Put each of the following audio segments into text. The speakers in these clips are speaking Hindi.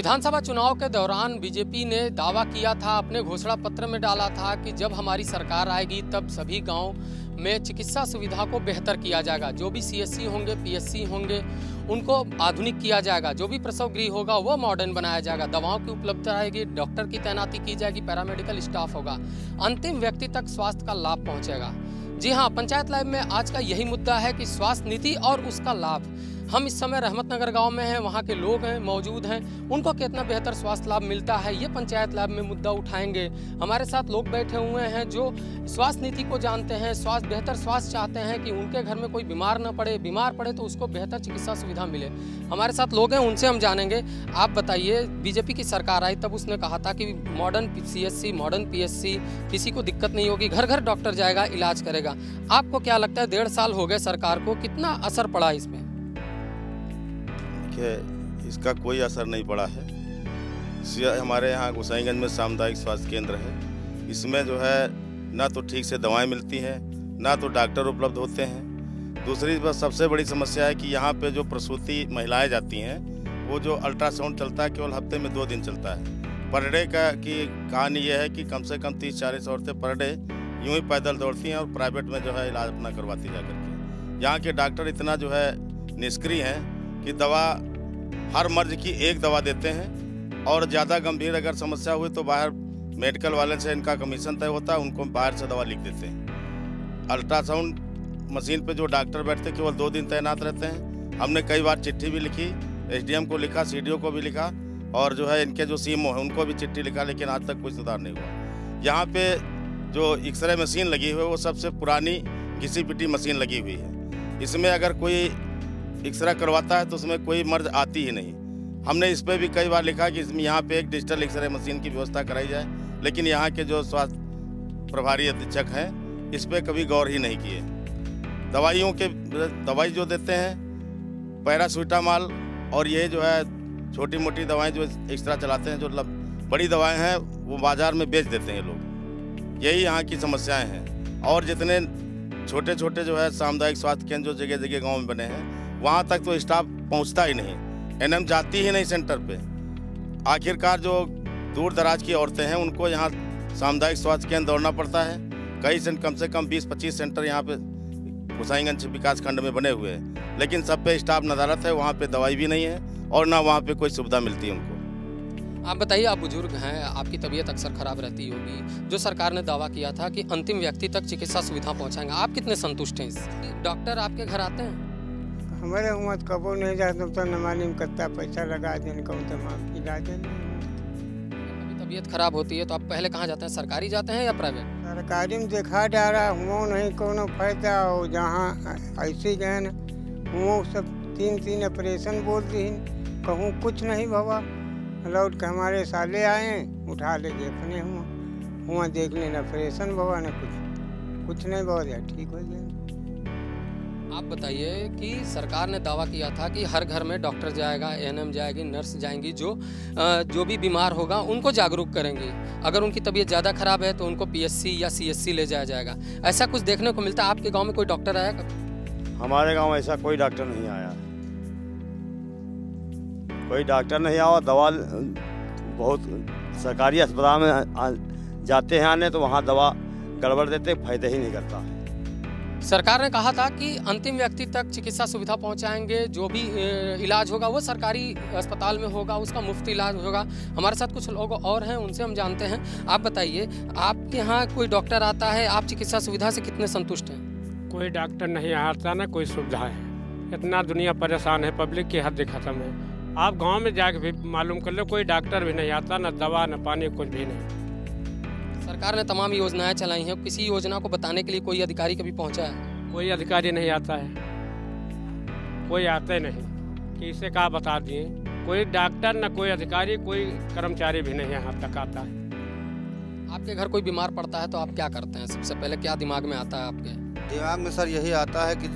विधानसभा चुनाव के दौरान बीजेपी ने दावा किया था, अपने घोषणा पत्र में डाला था कि जब हमारी सरकार आएगी, तब सभी गाँव में चिकित्सा सुविधा को बेहतर किया जाएगा। जो भी सीएससी होंगे पीएससी होंगे, उनको आधुनिक किया जाएगा। जो भी प्रसव गृह होगा, वो मॉडर्न बनाया जाएगा। दवाओं की उपलब्धता रहेगी डॉक्टर की तैनाती की जाएगी पैरामेडिकल स्टाफ होगा। अंतिम व्यक्ति तक स्वास्थ्य का लाभ पहुंचेगा। जी हाँ पंचायत लाइव में आज का यही मुद्दा है कि स्वास्थ्य नीति और उसका लाभ। हम इस समय रहमतनगर गाँव में हैं, वहाँ के लोग हैं, मौजूद हैं। उनको कितना बेहतर स्वास्थ्य लाभ मिलता है, ये पंचायत लाभ में मुद्दा उठाएँगे। हमारे साथ लोग बैठे हुए हैं जो स्वास्थ्य नीति को जानते हैं, स्वास्थ्य, बेहतर स्वास्थ्य चाहते हैं कि उनके घर में कोई बीमार न पड़े। बीमार पड़े तो उसको बेहतर चिकित्सा सुविधा मिले। हमारे साथ लोग हैं, उनसे हम जानेंगे। आप बताइए, बीजेपी की सरकार आई तब उसने कहा था कि मॉडर्न सी मॉडर्न पीएससी किसी को दिक्कत नहीं होगी घर घर डॉक्टर जाएगा, इलाज करेगा। आपको क्या लगता है, डेढ़ साल हो गए सरकार को, कितना असर पड़ा इसमें? देखिए इसका कोई असर नहीं पड़ा है। हमारे यहाँ गोसाईगंज में सामुदायिक स्वास्थ्य केंद्र है। इसमें जो है, ना तो ठीक से दवाएँ मिलती हैं, ना तो डॉक्टर उपलब्ध होते हैं। दूसरी बस सबसे बड़ी समस्या है कि यहाँ पे जो प्रसूति महिलाएँ जाती हैं, वो जो अल्ट्रासाउंड चलता है, केवल हफ़्ते में दो दिन चलता है। पर डे का की कहानी ये है कि कम से कम तीस चालीस औरतें पर डे यूँ ही पैदल दौड़ती हैं और प्राइवेट में जो है इलाज अपना करवाती जा करके। यहाँ के डॉक्टर इतना जो है निष्क्रिय हैं कि दवा हर मर्ज की एक दवा देते हैं। और ज़्यादा गंभीर अगर समस्या हुई तो बाहर मेडिकल वाले से इनका कमीशन तय होता है उनको बाहर से दवा लिख देते हैं। अल्ट्रासाउंड मशीन पे जो डॉक्टर बैठते, केवल दो दिन तैनात रहते हैं। हमने कई बार चिट्ठी भी लिखी एसडीएम को लिखा, सीडीओ को भी लिखा, और जो है इनके जो सीएमओ हैं, उनको भी चिट्ठी लिखा, लेकिन आज तक कोई सुधार नहीं हुआ। यहाँ पे जो एक्सरे मशीन लगी हुई है, वो सबसे पुरानी घिसी पिटी मशीन लगी हुई है। इसमें अगर कोई एक्सरे करवाता है तो उसमें कोई मर्ज आती ही नहीं। हमने इस पर भी कई बार लिखा कि इसमें यहाँ पे एक डिजिटल एक्सरे मशीन की व्यवस्था कराई जाए, लेकिन यहाँ के जो स्वास्थ्य प्रभारी अधीक्षक हैं, इस पर कभी गौर ही नहीं किए। दवाइयों के, दवाई जो देते हैं, पैरासीटामॉल और ये जो है छोटी मोटी दवाएँ जो एक्स्ट्रा चलाते हैं, जो बड़ी दवाएँ हैं, वो बाज़ार में बेच देते हैं लोग। यही यहाँ की समस्याएँ हैं। और जितने छोटे छोटे जो है सामुदायिक स्वास्थ्य केंद्र जो जगह जगह गाँव में बने हैं वहाँ तक तो स्टाफ पहुँचता ही नहीं। एनएम जाती ही नहीं सेंटर पे। आखिरकार जो दूर दराज की औरतें हैं, उनको यहाँ सामुदायिक स्वास्थ्य केंद्र दौड़ना पड़ता है। कई सेंटर कम से कम 20-25 सेंटर यहाँ पे हुसैनगंज विकास खंड में बने हुए हैं। लेकिन सब पे स्टाफ नदारत है, वहाँ पे दवाई भी नहीं है और ना वहाँ पे कोई सुविधा मिलती है उनको। आप बताइए, आप बुज़ुर्ग हैं, आपकी तबीयत अक्सर खराब रहती होगी। जो सरकार ने दावा किया था कि अंतिम व्यक्ति तक चिकित्सा सुविधा पहुँचाएँगे। आप कितने संतुष्ट हैं डॉक्टर आपके घर आते हैं? हमारे उमत कबो नहीं जाते तो न मालूम कितना पैसा लगा देने का तमाम इलाज कभी तबीयत खराब होती है तो आप पहले कहाँ जाते हैं? सरकारी जाते हैं या प्राइवेट? सरकारी में देखा जा रहा हुआ नहीं कोनो फ़ायदा हो जहाँ ऐसे गए ना हुआ सब तीन तीन ऑपरेशन बोल दी कहूँ कुछ नहीं भवा। लौट के हमारे साले आए उठा ले अपने हुआ हुआ देख लेना ऑपरेशन भवा न कुछ। कुछ नहीं बहुत ठीक हो गया आप बताइए कि सरकार ने दावा किया था कि हर घर में डॉक्टर जाएगा एएनएम जाएगी, नर्स जाएँगी, जो जो भी बीमार होगा, उनको जागरूक करेंगे। अगर उनकी तबीयत ज़्यादा खराब है तो उनको पीएससी या सीएससी ले जाया जाएगा। ऐसा कुछ देखने को मिलता है? आपके गाँव में कोई डॉक्टर आया? कभी हमारे गाँव ऐसा कोई डॉक्टर नहीं आया। कोई डॉक्टर नहीं आया, दवा, बहुत सरकारी अस्पताल में जाते हैं आने तो वहाँ दवा गड़बड़ देते, फ़ायदे ही नहीं करता। सरकार ने कहा था कि अंतिम व्यक्ति तक चिकित्सा सुविधा पहुंचाएँगे, जो भी इलाज होगा वो सरकारी अस्पताल में होगा, उसका मुफ़्त इलाज होगा। हमारे साथ कुछ लोग और हैं, उनसे हम जानते हैं। आप बताइए, आपके यहाँ कोई डॉक्टर आता है? आप चिकित्सा सुविधा से कितने संतुष्ट हैं? कोई डॉक्टर नहीं आता ना कोई सुविधा है। इतना दुनिया परेशान है, पब्लिक की हद खत्म है। आप गाँव में जाके भी मालूम कर लो, कोई डॉक्टर भी नहीं आता, ना दवा, न पानी, कुछ भी नहीं। सरकार ने तमाम योजनाएँ चलाई हैं किसी योजना को बताने के लिए कोई अधिकारी कभी पहुँचा है? कोई अधिकारी नहीं आता है। कोई आता नहीं। कि इसे कहा बता दिए? कोई डॉक्टर न कोई अधिकारी कोई कर्मचारी भी नहीं यहाँ तक आता है। आपके घर कोई बीमार पड़ता है तो आप क्या करते हैं? सबसे पहले क्या दिमाग में आता है आपके? दिमाग में सर यही आता है कि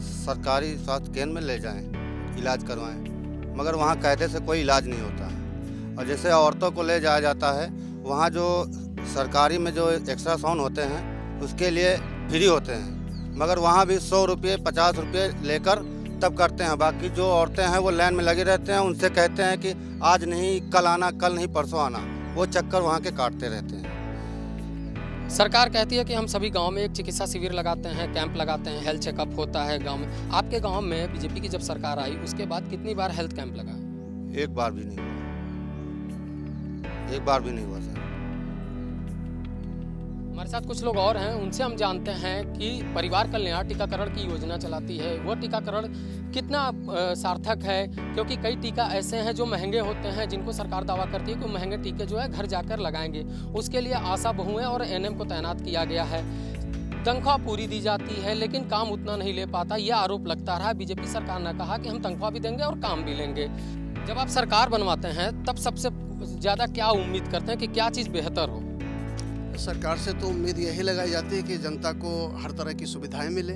सरकारी स्वास्थ्य केंद्र में ले जाएँ इलाज करवाएँ। मगर वहाँ कायदे से कोई इलाज नहीं होता है। और जैसे औरतों को ले जाया जाता है वहाँ जो सरकारी में जो एक्स्ट्रासाउंड होते हैं उसके लिए फ्री होते हैं। मगर वहाँ भी सौ रुपये पचास रुपये लेकर तब करते हैं। बाकी जो औरतें हैं वो लाइन में लगे रहते हैं उनसे कहते हैं कि आज नहीं कल आना कल नहीं परसों आना। वो चक्कर वहाँ के काटते रहते हैं। सरकार कहती है कि हम सभी गाँव में एक चिकित्सा शिविर लगाते हैं कैंप लगाते हैं हेल्थ चेकअप होता है गाँव में। आपके गाँव में बीजेपी की जब सरकार आई उसके बाद कितनी बार हेल्थ कैंप लगा एक बार भी नहीं हुआ। एक बार भी नहीं हुआ सर। हमारे साथ कुछ लोग और हैं, उनसे हम जानते हैं कि परिवार कल्याण टीकाकरण की योजना चलाती है। वह टीकाकरण कितना सार्थक है, क्योंकि कई टीका ऐसे हैं जो महँगे होते हैं, जिनको सरकार दावा करती है कि महँगे टीके जो है घर जाकर लगाएँगे। उसके लिए आशा बहुएँ और एनएम को तैनात किया गया है। तनख्वाह पूरी दी जाती है, लेकिन काम उतना नहीं ले पाता यह आरोप लगता रहा बीजेपी सरकार ने कहा कि हम तनख्वाह भी देंगे और काम भी लेंगे। जब आप सरकार बनवाते हैं, तब सबसे ज़्यादा क्या उम्मीद करते हैं कि क्या चीज़ बेहतर हो? सरकार से तो उम्मीद यही लगाई जाती है कि जनता को हर तरह की सुविधाएँ मिले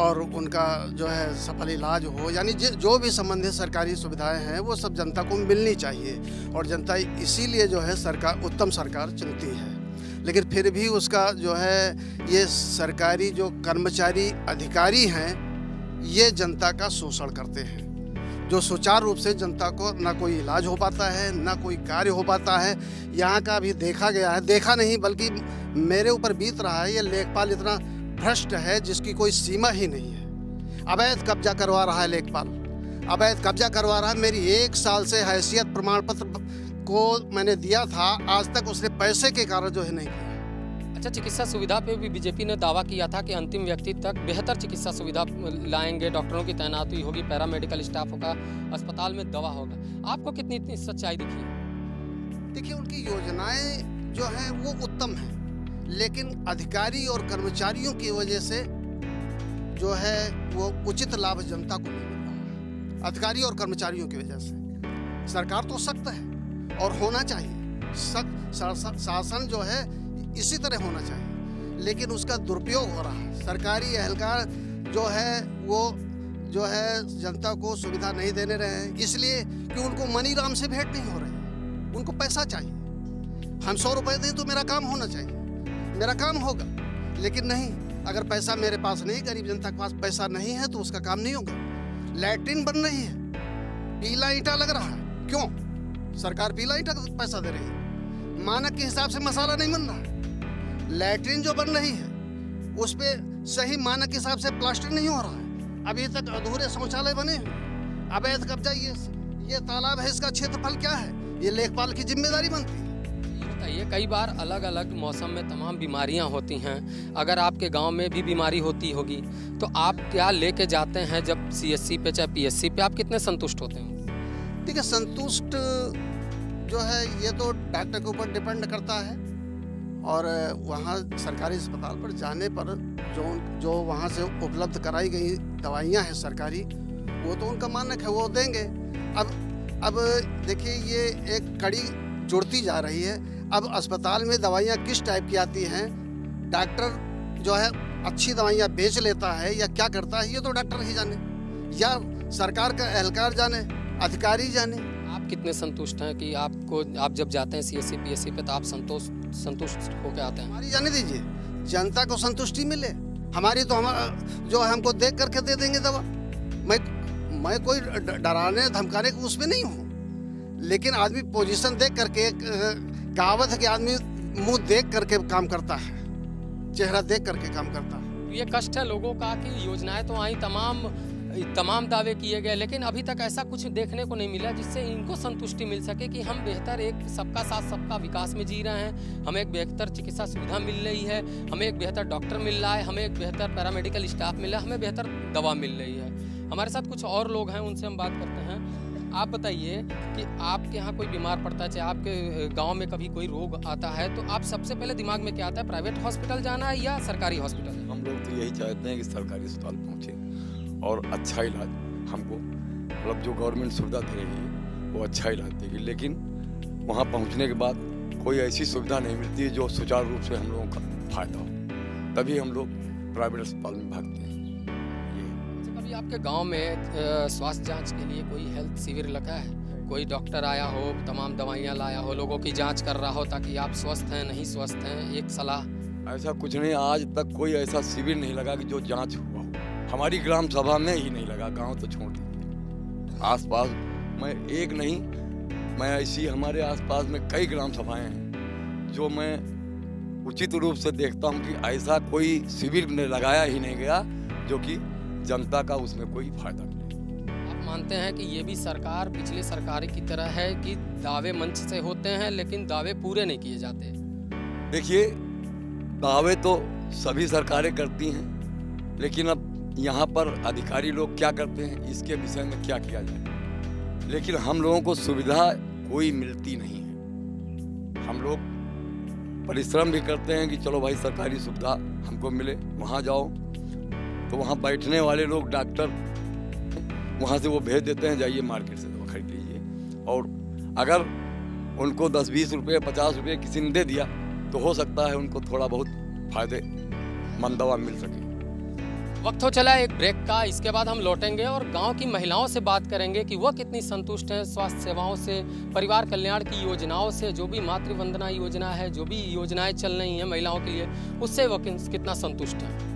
और उनका जो है सफल इलाज हो। यानी जो भी संबंधित सरकारी सुविधाएँ हैं, वो सब जनता को मिलनी चाहिए और जनता इसीलिए जो है सरकार, उत्तम सरकार चुनती है। लेकिन फिर भी उसका जो है ये सरकारी जो कर्मचारी अधिकारी हैं, ये जनता का शोषण करते हैं। जो सुचारू रूप से जनता को ना कोई इलाज हो पाता है, ना कोई कार्य हो पाता है, यहाँ का भी देखा गया है। देखा नहीं, बल्कि मेरे ऊपर बीत रहा है, ये लेखपाल इतना भ्रष्ट है जिसकी कोई सीमा ही नहीं है। अवैध कब्जा करवा रहा है लेखपाल। अवैध कब्जा करवा रहा है। मेरी एक साल से हैसियत प्रमाण पत्र को मैंने दिया था, आज तक उसने पैसे के कारण जो है नहीं किया। अच्छा चिकित्सा सुविधा पे भी बीजेपी ने दावा किया था कि अंतिम व्यक्ति तक बेहतर चिकित्सा सुविधा लाएँगे, डॉक्टरों की तैनाती होगी, पैरामेडिकल स्टाफ होगा अस्पताल में दवा होगा। आपको कितनी, इतनी सच्चाई दिखी? देखिए, उनकी योजनाएँ जो हैं, वो उत्तम हैं। लेकिन अधिकारी और कर्मचारियों की वजह से जो है, वो उचित लाभ जनता को नहीं मिल अधिकारी और कर्मचारियों की वजह से। सरकार तो सख्त है और होना चाहिए। शासन जो है इसी तरह होना चाहिए। लेकिन उसका दुरुपयोग हो रहा है। सरकारी एहलकार जो है, वो जो है, जनता को सुविधा नहीं देने रहे हैं। इसलिए कि उनको मनी राम से भेंट नहीं हो रही। उनको पैसा चाहिए। हम सौ रुपए दें तो मेरा काम होना चाहिए। मेरा काम होगा। लेकिन नहीं, अगर पैसा मेरे पास नहीं, गरीब जनता के पास पैसा नहीं है तो उसका काम नहीं होगा। लैट्रिन बन रही है। पीला ईंटा लग रहा है। क्यों? सरकार पीला ईंटा पैसा दे रही है। मानक के हिसाब से मसाला नहीं बन रहा। लैट्रिन जो बन रही है उस पे सही मानक के हिसाब से प्लास्टर नहीं हो रहा है। अभी तक अधूरे शौचालय बने हैं। अवैध कब्जा ये ये तालाब है इसका क्षेत्रफल क्या है? ये लेखपाल की ज़िम्मेदारी बनती है। ये बताइए कई बार अलग अलग मौसम में तमाम बीमारियाँ होती हैं। अगर आपके गाँव में भी बीमारी होती होगी तो आप क्या लेके जाते हैं जब सीएससी पे चाहे पीएससी पे आप कितने संतुष्ट होते हैं? देखिए संतुष्ट जो है ये तो डॉक्टर के ऊपर डिपेंड करता है। और वहाँ सरकारी अस्पताल पर जाने पर जो जो वहाँ से उपलब्ध कराई गई दवाइयाँ हैं सरकारी, वो तो उनका मानक है, वो देंगे। अब अब देखिए, ये एक कड़ी जुड़ती जा रही है। अब अस्पताल में दवाइयाँ किस टाइप की आती हैं? डॉक्टर जो है, अच्छी दवाइयाँ बेच लेता है या क्या करता है, ये तो डॉक्टर ही जाने। या सरकार का एहलकार जाने, अधिकारी जाने। आप कितने संतुष्ट हैं कि आपको, आप जब जाते हैं C S C P S C पे तो आप संतोष संतुष्ट होकर आते हैं। हमारी जाने दीजिए। जनता को संतुष्टि मिले। हमारी तो हमारा जो है हमको देख करके दे देंगे दवा। मैं मैं कोई डराने धमकाने के उसमें नहीं हूँ। लेकिन आदमी पोजीशन देख करके कहावत है कि आदमी मुँह देख करके काम करता है। चेहरा देख करके काम करता है। ये कष्ट है लोगों का कि योजनाएँ तो आई तमाम तमाम दावे किए गए, लेकिन अभी तक ऐसा कुछ देखने को नहीं मिला जिससे इनको संतुष्टि मिल सके कि हम बेहतर एक सबका साथ, सबका विकास में जी रहे हैं। हमें एक बेहतर चिकित्सा सुविधा मिल रही है, हमें एक बेहतर डॉक्टर मिल रहा है, हमें एक बेहतर पैरामेडिकल स्टाफ मिल रहा है, हमें बेहतर दवा मिल रही है। हमारे साथ कुछ और लोग हैं, उनसे हम बात करते हैं। आप बताइए कि आपके यहाँ कोई बीमार पड़ता है, चाहे आपके गाँव में कभी कोई रोग आता है तो आप सबसे पहले दिमाग में क्या आता है, प्राइवेट हॉस्पिटल जाना है या सरकारी हॉस्पिटल? हम लोग तो यही चाहते हैं कि सरकारी अस्पताल पहुँचे। और अच्छा इलाज हमको। मतलब जो गवर्नमेंट सुविधा दे रही है वो अच्छा इलाज देगी। लेकिन वहाँ पहुँचने के बाद कोई ऐसी सुविधा नहीं मिलती है जो सुचारू रूप से हम लोगों का फ़ायदा हो। तभी हम लोग प्राइवेट अस्पताल में भागते हैं। ये। अच्छा, कभी आपके गाँव में स्वास्थ्य जाँच के लिए कोई हेल्थ शिविर लगा है? कोई डॉक्टर आया हो तमाम दवाइयाँ लाया हो लोगों की जाँच कर रहा हो ताकि आप स्वस्थ हैं नहीं स्वस्थ हैं एक सलाह? ऐसा कुछ नहीं आज तक कोई ऐसा शिविर नहीं लगा कि जो जाँच हो हमारी ग्राम सभा में ही नहीं लगा गाँव तो छोड़ दीजिए आसपास मैं एक नहीं मैं ऐसी हमारे आसपास में कई ग्राम सभाएँ हैं जो मैं उचित रूप से देखता हूँ कि ऐसा कोई शिविर ने लगाया ही नहीं गया जो कि जनता का उसमें कोई फ़ायदा नहीं। आप मानते हैं कि ये भी सरकार पिछले सरकार की तरह है कि दावे मंच से होते हैं लेकिन दावे पूरे नहीं किए जाते? देखिए दावे तो सभी सरकारें करती हैं लेकिन अब यहाँ पर अधिकारी लोग क्या करते हैं? इसके विषय में क्या किया जाए? लेकिन हम लोगों को सुविधा कोई मिलती नहीं है। हम लोग परिश्रम भी करते हैं कि चलो भाई सरकारी सुविधा हमको मिले, वहाँ जाओ। तो वहाँ बैठने वाले लोग डॉक्टर, वहाँ से वो भेज देते हैं, जाइए मार्केट से दवा खरीद लीजिए। और अगर उनको दस बीस रुपये, पचास रुपये किसी ने दे दिया तो हो सकता है उनको थोड़ा बहुत फ़ायदे मंद दवा मिल सके। वक्त हो चला एक ब्रेक का, इसके बाद हम लौटेंगे और गाँव की महिलाओं से बात करेंगे कि वह कितनी संतुष्ट हैं स्वास्थ्य सेवाओं से, परिवार कल्याण की योजनाओं से, जो भी मातृवंदना योजना है, जो भी योजनाएँ चल रही हैं महिलाओं के लिए, उससे वह कितना संतुष्ट हैं।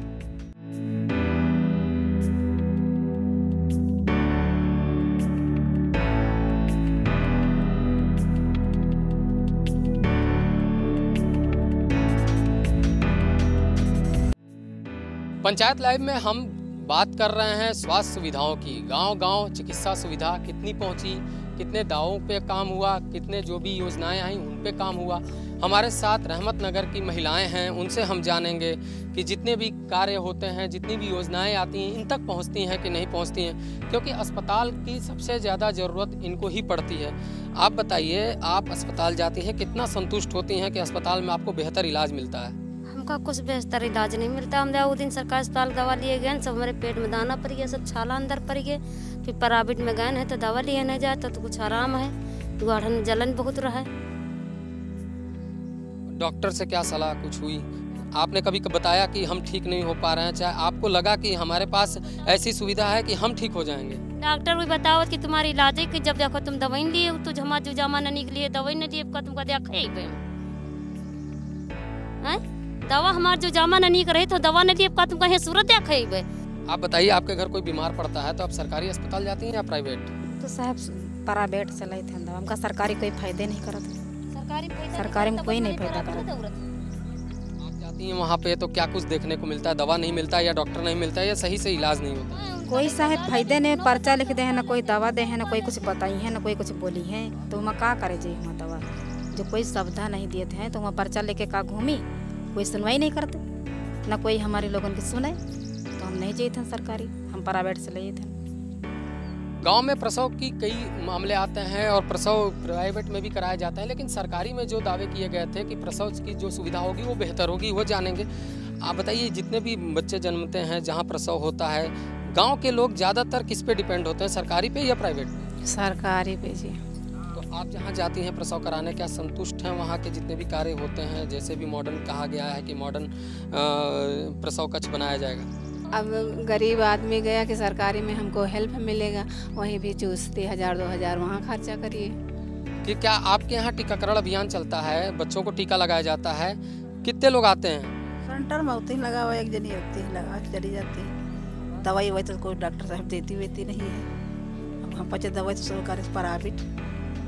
पंचायत लाइव में हम बात कर रहे हैं स्वास्थ्य सुविधाओं की। गाँव गाँव चिकित्सा सुविधा कितनी पहुँची, कितने दावों पे काम हुआ, कितने जो भी योजनाएँ आई, उन पे काम हुआ। हमारे साथ रहमत नगर की महिलाएँ हैं, उनसे हम जानेंगे कि जितने भी कार्य होते हैं, जितनी भी योजनाएँ आती हैं, इन तक पहुँचती हैं कि नहीं पहुँचती हैं, क्योंकि अस्पताल की सबसे ज़्यादा ज़रूरत इनको ही पड़ती है। आप बताइए, आप अस्पताल जाती हैं, कितना संतुष्ट होती हैं कि अस्पताल में आपको बेहतर इलाज मिलता है? हमका कुछ बेहतर इलाज नहीं मिलता। हम वो दिन सरकारी अस्पताल दवा लिए गए सब हमारे पेट में दाना पड़ गया सब छाला अंदर पड़ गए। फिर प्राइवेट में गए हैं तो दवा लिए नहीं जाए तो, तो कुछ आराम है। गुआढ़ में जलन बहुत रहा है। डॉक्टर से क्या सलाह कुछ हुई? आपने कभी बताया कि हम ठीक नहीं हो पा रहे हैं? चाहे आपको लगा कि हमारे पास ऐसी सुविधा है कि हम ठीक हो जाएँगे? डॉक्टर भी बताओ कि तुम्हारी इलाज है कि जब देखो तुम दवाई लिए तो जमा जो जमा न निकली दवाई न लिए तुमको देखे हैं? दवा हमारे जो जमा न निक रही तो दवा न लिए का तुम कहीं सूरत देखे आप बताइए आपके घर कोई बीमार पड़ता है तो आप सरकारी अस्पताल जाती हैं या प्राइवेट? तो साहब प्राइवेट से लई थे दवा। हमका सरकारी कोई फ़ायदे नहीं करत। सरकारी सरकारी में कोई नहीं फ़ायदा करत। आप जाती हैं वहाँ पे तो क्या कुछ देखने को मिलता है? दवा नहीं मिलता है या डॉक्टर नहीं मिलता है या सही से इलाज नहीं होता? कोई साहब फ़ायदे ने पर्चा लिख दे है ना कोई दवा दे है ना कोई कुछ बताई है ना कोई कुछ बोली है। तो वहाँ का करे जी वहाँ दवा? जो कोई सुविधा नहीं देते हैं तो वहाँ पर्चा लेके का घूमी? कोई सुनवाई नहीं करते। ना कोई हमारे लोगन की सुने तो हम नहीं जाते हैं सरकारी हम प्राइवेट से ले थे। गाँव में प्रसव की कई मामले आते हैं और प्रसव प्राइवेट में भी कराया जाता है लेकिन सरकारी में जो दावे किए गए थे कि प्रसव की जो सुविधा होगी वो बेहतर होगी वो जानेंगे। आप बताइए जितने भी बच्चे जन्मते हैं जहाँ प्रसव होता है गाँव के लोग ज़्यादातर किस पे डिपेंड होते हैं सरकारी पे या प्राइवेट पे? सरकारी पे जी। आप जहाँ जाती हैं प्रसव कराने क्या संतुष्ट हैं वहाँ के जितने भी कार्य होते हैं? जैसे भी मॉडर्न कहा गया है कि मॉडर्न प्रसव कक्ष बनाया जाएगा। अब गरीब आदमी गया कि सरकारी में हमको हेल्प मिलेगा वहीं भी चूसते हज़ार दो हज़ार वहाँ खर्चा करिए। कि क्या आपके यहाँ टीकाकरण अभियान चलता है? बच्चों को टीका लगाया जाता है। कितने लोग आते हैं? सेंटर में उतनी लगा हुआ एक जनी होती है लगा के चली जाती है। दवाई वही तो कोई डॉक्टर साहब देती वेती नहीं है। अब हम पचे दवाई तो सरकारी प्राइवेट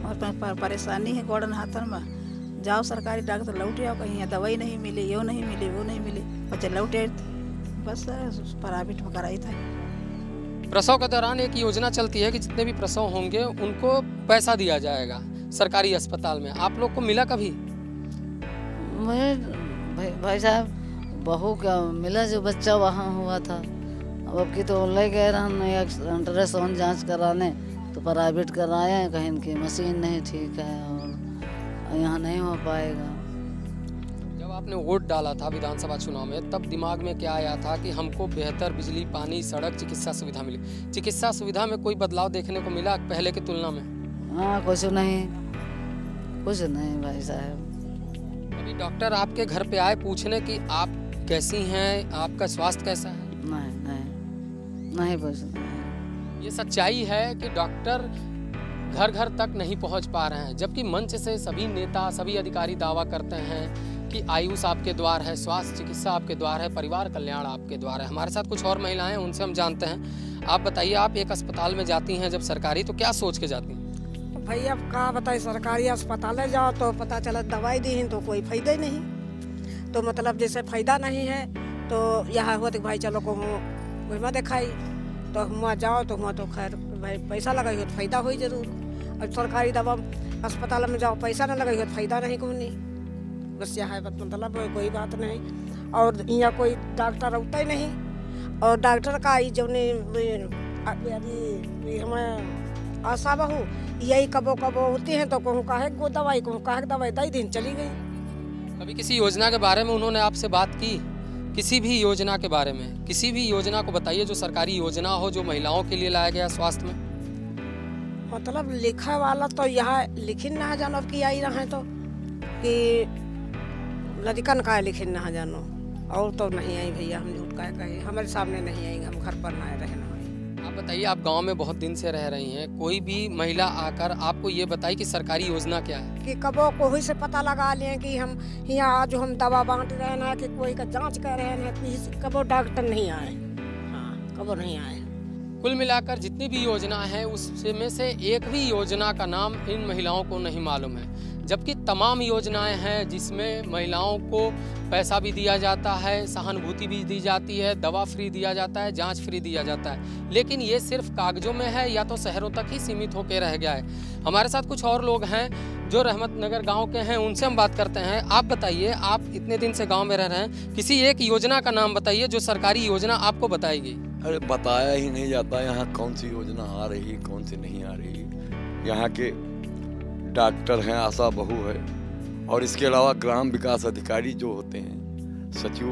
और पर, पर, परेशानी है गोड़न हाथन में। जाओ सरकारी डॉक्टर लौट आओ कहीं दवाई नहीं मिली यो नहीं मिली वो नहीं मिली बच्चे लौटे। बस प्राइवेट में कराई था। प्रसव के दौरान एक योजना चलती है कि जितने भी प्रसव होंगे उनको पैसा दिया जाएगा सरकारी अस्पताल में। आप लोग को मिला कभी? मुझे भाई, भाई साहब बहू का मिला जो बच्चा वहाँ हुआ था। अब अब की तो ले गए रहने अल्ट्रासाउंड जाँच कराने। तो प्राइवेट कराए हैं कहीं इनकी मशीन नहीं ठीक है और यहाँ नहीं हो पाएगा। जब आपने वोट डाला था विधानसभा चुनाव में तब दिमाग में क्या आया था कि हमको बेहतर बिजली पानी सड़क चिकित्सा सुविधा मिली। चिकित्सा सुविधा में कोई बदलाव देखने को मिला पहले की तुलना में? हाँ कुछ नहीं। कुछ नहीं भाई साहब। अभी डॉक्टर आपके घर पे आए पूछने कि आप कैसी हैं आपका स्वास्थ्य कैसा है? नहीं नहीं। नहीं कुछ नहीं ये सच्चाई है कि डॉक्टर घर घर तक नहीं पहुँच पा रहे हैं, जबकि मंच से सभी नेता, सभी अधिकारी दावा करते हैं कि आयुष आपके द्वार है, स्वास्थ्य चिकित्सा आपके द्वार है, परिवार कल्याण आपके द्वार है। हमारे साथ कुछ और महिलाएँ हैं, उनसे हम जानते हैं। आप बताइए, आप एक अस्पताल में जाती हैं जब सरकारी तो क्या सोच के जाती हैं? भैया अब का बताए, सरकारी अस्पताल में जाओ तो पता चला दवाई दी तो कोई फ़ायदा ही नहीं। तो मतलब जैसे फ़ायदा नहीं है तो यहाँ हुआ तो भाई, चलो को वहाँ दिखाई। तो हुआ जाओ तो हुआ तो खैर भाई पैसा लगाई हो तो फ़ायदा हो ज़रूर। और सरकारी दवा अस्पताल में जाओ, पैसा ना लगाई हो तो फ़ायदा नहीं को नहीं बस यहाँ है मतलब कोई बात नहीं। और यहाँ कोई डॉक्टर होता ही नहीं। और डॉक्टर का ही जो हमें आशा बहू, यही कबो कबो होती हैं तो कहूँ काहे को दवाई, कहूँ काहे दवाई दई दिन चली गई। कभी किसी योजना के बारे में उन्होंने आपसे बात की? किसी भी योजना के बारे में, किसी भी योजना को बताइए जो सरकारी योजना हो, जो महिलाओं के लिए लाया गया स्वास्थ्य में। मतलब लिखा वाला तो यहाँ लिखिन ना जानो कि आई रहा है तो कि लड़कन का लिखिन ना जानो। और तो नहीं आई भैया, हम झूठ का कहे, हमारे सामने नहीं आएँगे हम घर पर ना रहना। बताइए आप गाँव में बहुत दिन से रह रही हैं कोई भी महिला आकर आपको ये बताई कि सरकारी योजना क्या है? कि कबो कोई से पता लगा लें कि हम यहाँ आज हम दवा बांट रहे हैं कि कोई का जाँच कर रहे हैं कि कबो डॉक्टर नहीं आए। हाँ कबो नहीं आए। कुल मिलाकर जितनी भी योजना है उसमें से एक भी योजना का नाम इन महिलाओं को नहीं मालूम है। जबकि तमाम योजनाएँ हैं जिसमें महिलाओं को पैसा भी दिया जाता है, सहानुभूति भी दी जाती है, दवा फ्री दिया जाता है, जाँच फ्री दिया जाता है। लेकिन ये सिर्फ़ कागजों में है, या तो शहरों तक ही सीमित होकर रह गया है। हमारे साथ कुछ और लोग हैं जो रहमत नगर गाँव के हैं, उनसे हम बात करते हैं। आप बताइए, आप इतने दिन से गाँव में रह रहे हैं, किसी एक योजना का नाम बताइए जो सरकारी योजना आपको बताएगी। अरे, बताया ही नहीं जाता, यहाँ कौन सी योजना आ रही है कौन सी नहीं आ रही। यहाँ के डॉक्टर हैं, आशा बहू है। और इसके अलावा ग्राम विकास अधिकारी जो होते हैं, सचिव।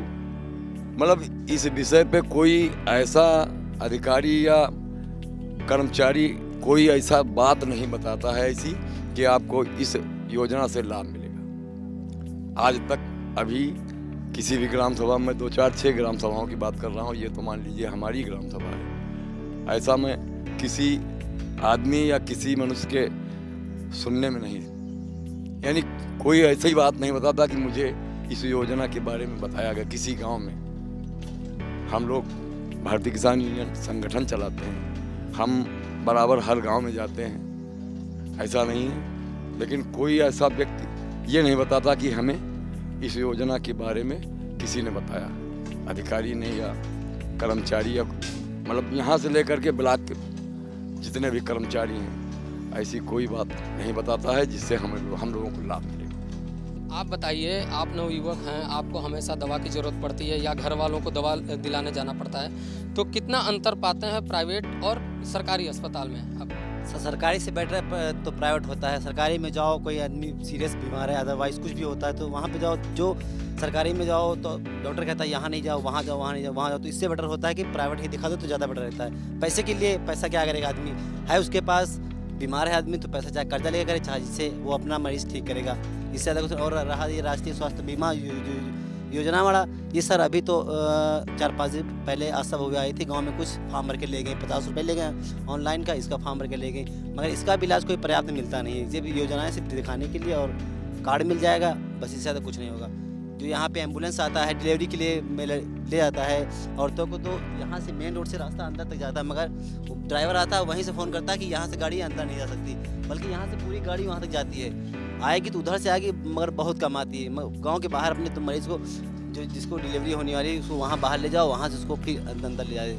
मतलब इस विषय पे कोई ऐसा अधिकारी या कर्मचारी कोई ऐसा बात नहीं बताता है ऐसी कि आपको इस योजना से लाभ मिलेगा। आज तक अभी किसी भी ग्राम सभा में दो चार छः ग्राम सभाओं की बात कर रहा हूँ, ये तो मान लीजिए हमारी ग्राम सभा है। ऐसा मैं किसी आदमी या किसी मनुष्य के सुनने में नहीं। यानी कोई ऐसी बात नहीं बताता कि मुझे इस योजना के बारे में बताया गया किसी गाँव में। हम लोग भारतीय किसान यूनियन संगठन चलाते हैं। हम बराबर हर गाँव में जाते हैं। ऐसा नहीं है। लेकिन कोई ऐसा व्यक्ति ये नहीं बताता कि हमें इस योजना के बारे में किसी ने बताया। अधिकारी ने या कर्मचारी या मतलब यहाँ से लेकर के ब्लॉक के जितने भी कर्मचारी हैं ऐसी कोई बात नहीं बताता है जिससे हम हम लोगों को लाभ मिले। आप बताइए आप नवयुवक हैं आपको हमेशा दवा की ज़रूरत पड़ती है या घर वालों को दवा दिलाने जाना पड़ता है? तो कितना अंतर पाते हैं प्राइवेट और सरकारी अस्पताल में? आप सरकारी से बेटर तो प्राइवेट होता है। सरकारी में जाओ कोई आदमी सीरियस बीमार है अदरवाइज़ कुछ भी होता है तो वहाँ पे जाओ। जो सरकारी में जाओ तो डॉक्टर कहता है यहाँ नहीं जाओ वहाँ जाओ वहाँ नहीं जाओ वहाँ जाओ। तो इससे बेटर होता है कि प्राइवेट ही दिखा दो तो ज़्यादा बेटर रहता है। पैसे के लिए पैसा क्या करेगा आदमी है उसके पास बीमार है आदमी तो पैसा चाहे कर्जा लेकर करे, चाहे जिससे वो अपना मरीज़ ठीक करेगा। इससे ज़्यादा कुछ और रहा ये राष्ट्रीय स्वास्थ्य बीमा योजना वाला। ये सर अभी तो चार पाँच दिन पहले आशा हो गया आई थी, गाँव में कुछ फार्म भर के ले गए, पचास रुपये ले गए, ऑनलाइन का इसका फार्म भर के ले गए। मगर इसका भी इलाज कोई पर्याप्त मिलता नहीं है। ये योजनाएँ सिर्फ़ दिखाने के लिए और कार्ड मिल जाएगा, बस इससे ज़्यादा कुछ नहीं होगा। जो यहाँ पे एंबुलेंस आता है, डिलीवरी के लिए ले जाता है। औरतों को तो यहाँ से मेन रोड से रास्ता अंदर तक जाता है, मगर ड्राइवर आता है, वहीं से फ़ोन करता है कि यहाँ से गाड़ी अंदर नहीं जा सकती, बल्कि यहाँ से पूरी गाड़ी वहाँ तक जाती है। आएगी तो उधर से आएगी, मगर बहुत कम आती है। गाँव के बाहर अपने तो मरीज़ को, जो, जिसको डिलीवरी होने वाली है, उसको वहाँ बाहर ले जाओ, वहाँ से उसको फिर अंदर ले जाए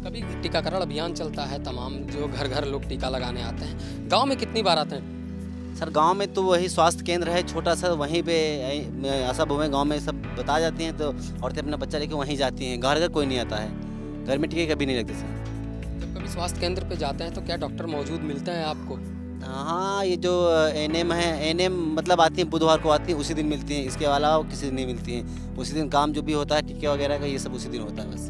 कभी टीकाकरण अभियान चलता है, तमाम जो घर घर लोग टीका लगाने आते हैं। गाँव में कितनी बार आते हैं? सर गाँव में तो वही स्वास्थ्य केंद्र है छोटा सा वहीं पे आशा बहुएँ गाँव में सब बता जाती हैं तो औरतें अपना बच्चा लेके वहीं जाती हैं घर घर कोई नहीं आता है। घर में टीके कभी नहीं लगते सर। जब कभी स्वास्थ्य केंद्र पे जाते हैं तो क्या डॉक्टर मौजूद मिलते हैं आपको? हाँ ये जो एन एम है एन एम मतलब आती हैं बुधवार को आती हैं उसी दिन मिलती हैं इसके अलावा किसी दिन नहीं मिलती हैं। उसी दिन काम जो भी होता है टीके वगैरह का ये सब उसी दिन होता है बस।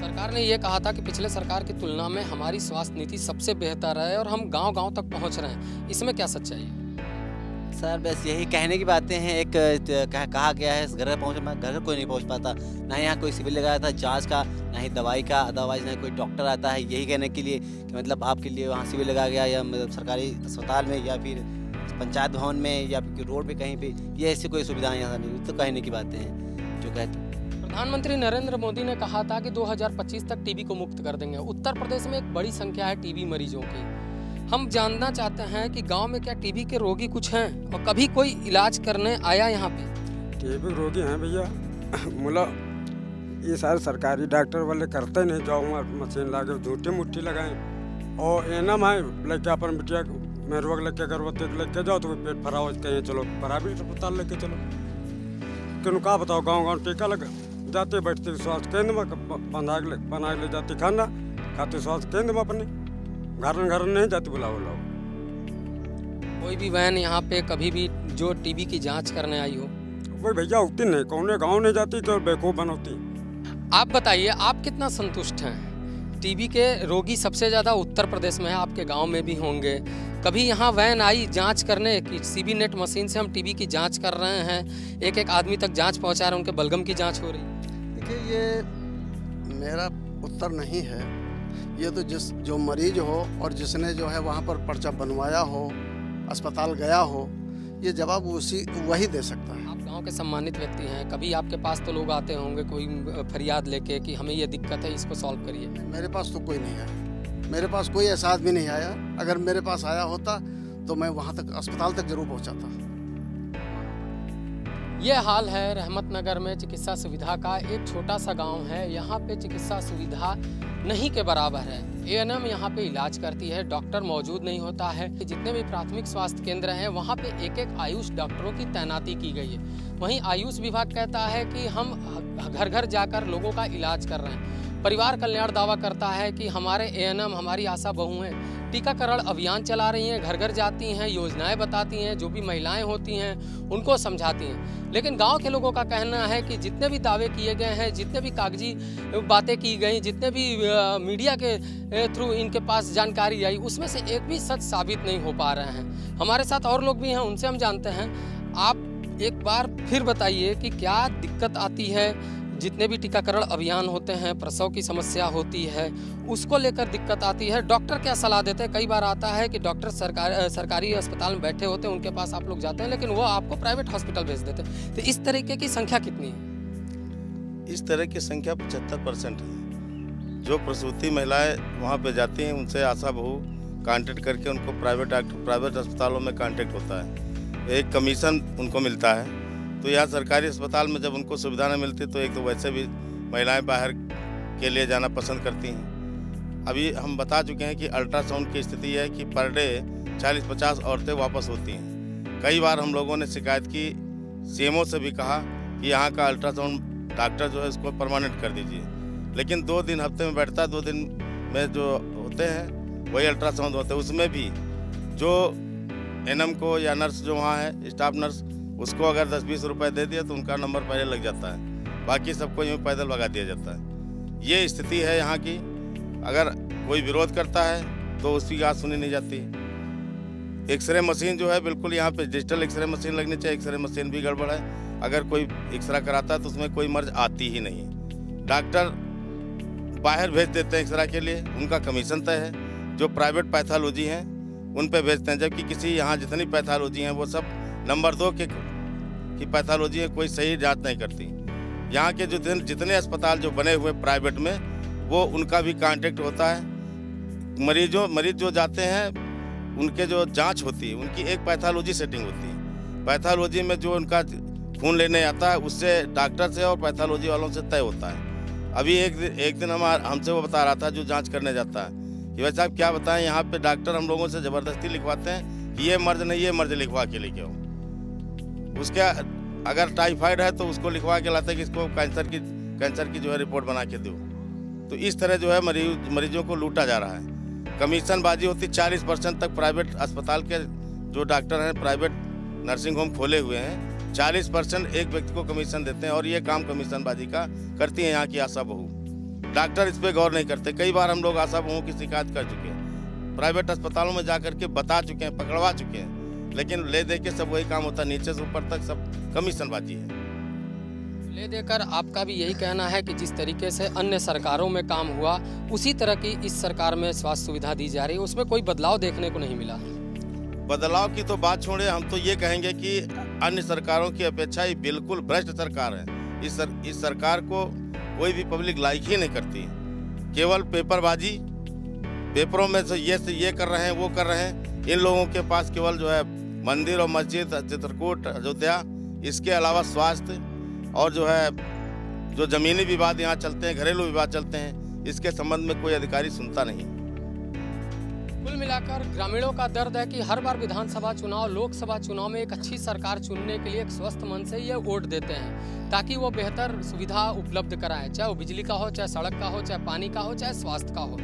सरकार ने ये कहा था कि पिछले सरकार की तुलना में हमारी स्वास्थ्य नीति सबसे बेहतर है और हम गाँव गाँव तक पहुँच रहे हैं। इसमें क्या सच्चाई है? सर बस यही कहने की बातें हैं। एक कहा, कहा गया है घर पहुँच घर घर कोई नहीं पहुँच पाता। ना यहाँ कोई सिविल लगाया था जाँच का ना ही दवाई का अदरवाइज़ ना कोई डॉक्टर आता है। यही कहने के लिए कि मतलब आपके लिए वहाँ सिविल लगाया गया या मतलब सरकारी अस्पताल में या फिर पंचायत भवन में या फिर रोड पे कहीं पे ये ऐसी कोई सुविधाएँ यहाँ नहीं तो कहने की बातें हैं जो कहते हैं। प्रधानमंत्री नरेंद्र मोदी ने कहा था कि 2025 तक टीबी को मुक्त कर देंगे। उत्तर प्रदेश में एक बड़ी संख्या है टीबी मरीजों की। हम जानना चाहते हैं कि गाँव में क्या टीबी के रोगी कुछ हैं और कभी कोई इलाज करने आया यहाँ पे? टीबी रोगी हैं भैया। मुला, ये सारे सरकारी डॉक्टर वाले करते नहीं जाओ वहाँ मशीन लाके झूठी मुट्ठी लगाए। और एनम है लेके अपन बिटिया मेरे वक्त लेके गर्भवती लेके जाओ तो पेट भरा हो, कहीं चलो प्राइवेट अस्पताल लेके चलो। क्यों का बताओ गाँव गाँव टीका लगा। जाते बैठते, स्वास्थ्य केंद्र में बना बना ले जाते, खाना, खाते, स्वास्थ्य केंद्र में अपने। घर घर नहीं जाते बुलाओ बुलाओ कोई भी वैन यहाँ पे कभी भी जो टीबी की जाँच करने आई हो। वही भैया उठती नहीं। कौन गाँव नहीं जाती केवल बेवकूफ़ बनौती। आप बताइए आप कितना संतुष्ट हैं? टीबी के रोगी सबसे ज़्यादा उत्तर प्रदेश में है आपके गाँव में भी होंगे। कभी यहाँ वैन आई जाँच करने की सीबी नेट मशीन से हम टीबी की जाँच कर रहे हैं। एक एक आदमी तक जाँच पहुँचा रहे हैं उनके बलगम की जाँच हो रही। है देखिए ये मेरा उत्तर नहीं है। ये तो जिस जो मरीज़ हो और जिसने जो है वहाँ पर पर्चा बनवाया हो अस्पताल गया हो ये जवाब उसी वही दे सकता है। आप गाँव के सम्मानित व्यक्ति हैं कभी आपके पास तो लोग आते होंगे कोई फरियाद लेके कि हमें ये दिक्कत है इसको सॉल्व करिए। मेरे पास तो कोई नहीं आया। मेरे पास कोई ऐसा आदमी नहीं आया। अगर मेरे पास आया होता तो मैं वहाँ तक अस्पताल तक ज़रूर पहुँचाता। ये हाल है रहमत नगर में चिकित्सा सुविधा का। एक छोटा सा गाँव है, यहाँ पे चिकित्सा सुविधा नहीं के बराबर है। ए एएनएम यहाँ पे इलाज करती है, डॉक्टर मौजूद नहीं होता है। जितने भी प्राथमिक स्वास्थ्य केंद्र हैं, वहाँ पे एक एक आयुष डॉक्टरों की तैनाती की गई है। वहीं आयुष विभाग कहता है कि हम घर घर जाकर लोगों का इलाज कर रहे हैं। परिवार कल्याण दावा करता है कि हमारे एएनएम हमारी आशा बहुएँ टीकाकरण अभियान चला रही हैं घर घर जाती हैं, योजनाएँ बताती हैं, जो भी महिलाएँ होती हैं, उनको समझाती हैं। लेकिन गाँव के लोगों का कहना है कि जितने भी दावे किए गए हैं, जितने भी कागज़ी बातें की गई, जितने भी मीडिया के थ्रू इनके पास जानकारी आई, उसमें से एक भी सच साबित नहीं हो पा रहे हैं। हमारे साथ और लोग भी हैं, उनसे हम जानते हैं। आप एक बार फिर बताइए कि क्या दिक्कत आती है जितने भी टीकाकरण अभियान होते हैं, प्रसव की समस्या होती है, उसको लेकर दिक्कत आती है। डॉक्टर क्या सलाह देते हैं? कई बार आता है कि डॉक्टर सरकार सरकारी अस्पताल में बैठे होते हैं, उनके पास आप लोग जाते हैं, लेकिन वो आपको प्राइवेट हॉस्पिटल भेज देते हैं। तो इस तरीके की संख्या कितनी है? इस तरह की संख्या पचहत्तर परसेंट है। जो प्रसूति महिलाएँ वहाँ पर जाती हैं, उनसे आशा बहू कांटेक्ट करके उनको प्राइवेट डॉक्टर, प्राइवेट अस्पतालों में कांटेक्ट होता है। एक कमीशन उनको मिलता है। तो यहाँ सरकारी अस्पताल में जब उनको सुविधा नहीं मिलती तो एक तो वैसे भी महिलाएँ बाहर के लिए जाना पसंद करती हैं। अभी हम बता चुके हैं कि अल्ट्रासाउंड की स्थिति है कि पर डे चालीस पचास औरतें वापस होती हैं। कई बार हम लोगों ने शिकायत की, सीएमओ से भी कहा कि यहाँ का अल्ट्रासाउंड डॉक्टर जो है इसको परमानेंट कर दीजिए। लेकिन दो दिन, हफ़्ते में बैठता, दो दिन में जो होते हैं, वही अल्ट्रासाउंड होते हैं। उसमें भी जो एनएम को या नर्स जो वहाँ है, स्टाफ नर्स उसको अगर दस बीस रुपए दे दिया तो उनका नंबर पहले लग जाता है। बाकी सबको यूँ पैदल भगा दिया जाता है। ये स्थिति है यहाँ की। अगर कोई विरोध करता है तो उसकी बात सुनी नहीं जाती। एक्सरे मशीन जो है बिल्कुल यहाँ पे डिजिटल एक्सरे मशीन लगनी चाहिए। एक्सरे मशीन भी गड़बड़ है। अगर कोई एक्सरा कराता है तो उसमें कोई मर्ज आती ही नहीं। डॉक्टर बाहर भेज देते हैं एक्सरा के लिए। उनका कमीशन तय है। जो प्राइवेट पैथोलॉजी हैं, उन पर भेजते हैं। जबकि किसी यहाँ जितनी पैथोलॉजी हैं वो सब नंबर दो के, की पैथोलॉजी कोई सही जाँच नहीं करती। यहाँ के जो जितने जितने अस्पताल जो बने हुए प्राइवेट में, वो उनका भी कांटेक्ट होता है। मरीजों, मरीज़ जो जाते हैं, उनके जो जाँच होती है, उनकी एक पैथोलॉजी सेटिंग होती है। पैथोलॉजी में जो उनका खून लेने आता है, उससे डॉक्टर से और पैथोलॉजी वालों से तय होता है। अभी एक दिन एक दिन हम हमसे वो बता रहा था जो जाँच करने जाता है। कि भाई साहब, क्या बताएँ, यहाँ पे डॉक्टर हम लोगों से ज़बरदस्ती लिखवाते हैं कि ये मर्ज नहीं, ये मर्ज लिखवा के लेके आओ। उसके अगर टाइफाइड है तो उसको लिखवा के लाते कि इसको कैंसर की कैंसर की जो है रिपोर्ट बना के दो। तो इस तरह जो है मरीज़ मरीजों को लूटा जा रहा है। कमीशन बाजी होती चालीस परसेंट तक प्राइवेट अस्पताल के जो डॉक्टर हैं प्राइवेट नर्सिंग होम खोले हुए हैं। चालीस परसेंट एक व्यक्ति को कमीशन देते हैं और ये काम कमीशन बाजी का करती है, यहाँ की आशा बहू। डॉक्टर इस पर गौर नहीं करते। कई बार हम लोग आशा बहुओं की शिकायत कर चुके हैं। प्राइवेट अस्पतालों में जा करके बता चुके हैं, पकड़वा चुके हैं। लेकिन ले दे के सब वही काम होता है। नीचे से ऊपर तक सब कमीशनबाजी है। ले देकर आपका भी यही कहना है कि जिस तरीके से अन्य सरकारों में काम हुआ उसी तरह की इस सरकार में स्वास्थ्य सुविधा दी जा रही है। उसमें कोई बदलाव देखने को नहीं मिला। बदलाव की तो बात छोड़े हम तो ये कहेंगे कि अन्य सरकारों की अपेक्षा ये बिल्कुल भ्रष्ट सरकार है। इस सर, इस सरकार को कोई भी पब्लिक लाइक ही नहीं करती। केवल पेपरबाजी पेपरों में से ये से ये कर रहे हैं वो कर रहे हैं। इन लोगों के पास केवल जो है मंदिर और मस्जिद, चित्रकूट, अयोध्या, इसके अलावा स्वास्थ्य और जो है, जो जमीनी विवाद यहाँ चलते हैं, घरेलू विवाद चलते हैं, इसके संबंध में कोई अधिकारी सुनता नहीं। कुल मिलाकर ग्रामीणों का दर्द है कि हर बार विधानसभा चुनाव, लोकसभा चुनाव में एक अच्छी सरकार चुनने के लिए एक स्वस्थ मन से ये वोट देते हैं, ताकि वो बेहतर सुविधा उपलब्ध कराएँ, चाहे वो बिजली का हो, चाहे सड़क का हो, चाहे पानी का हो, चाहे स्वास्थ्य का हो।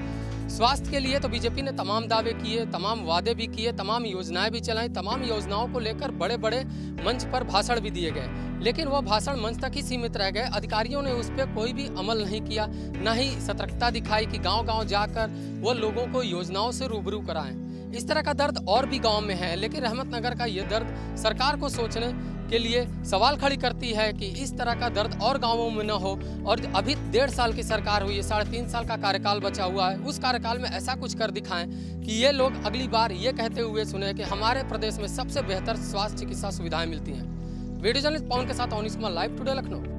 स्वास्थ्य के लिए तो बीजेपी ने तमाम दावे किए, तमाम वादे भी किए, तमाम योजनाएँ भी चलाई, तमाम योजनाओं को लेकर बड़े बड़े मंच पर भाषण भी दिए गए। लेकिन वह भाषण मंच तक ही सीमित रह गए। अधिकारियों ने उस पर कोई भी अमल नहीं किया, न ही सतर्कता दिखाई कि गांव-गांव जाकर वो लोगों को योजनाओं से रूबरू कराएँ। इस तरह का दर्द और भी गाँव में है, लेकिन रहमत नगर का ये दर्द सरकार को सोचने के लिए सवाल खड़ी करती है कि इस तरह का दर्द और गाँवों में न हो, और अभी डेढ़ साल की सरकार हुई है साढ़े तीन साल का कार्यकाल बचा हुआ है, उस कार्यकाल में ऐसा कुछ कर दिखाएँ कि ये लोग अगली बार ये कहते हुए सुने कि हमारे प्रदेश में सबसे बेहतर स्वास्थ्य चिकित्सा सुविधाएँ मिलती हैं। वीडियो जर्नलिस्ट पवन के साथ कुमार लाइव टुडे लखनऊ।